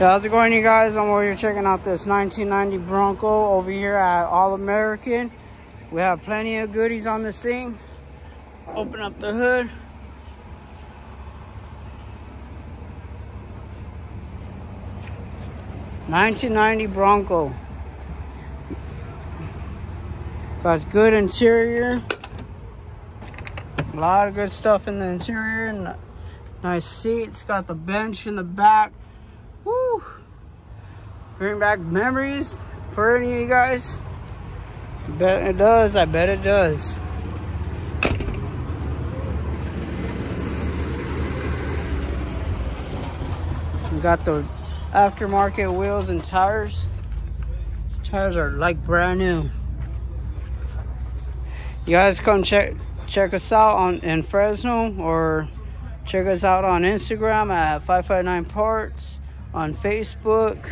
how's it going, you guys? I'm over here checking out this 1990 Bronco over here at All American. We have plenty of goodies on this thing. Open up the hood. Nineteen ninety Bronco. Got good interior. A lot of good stuff in the interior. Nice seats. Got the bench in the back. Bring back memories for any of you guys. Bet it does. I bet it does. We got the aftermarket wheels and tires. These tires are like brand new. You guys come check check us out on in Fresno or check us out on Instagram at 559 Parts on Facebook.